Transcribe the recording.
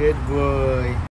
Good boy.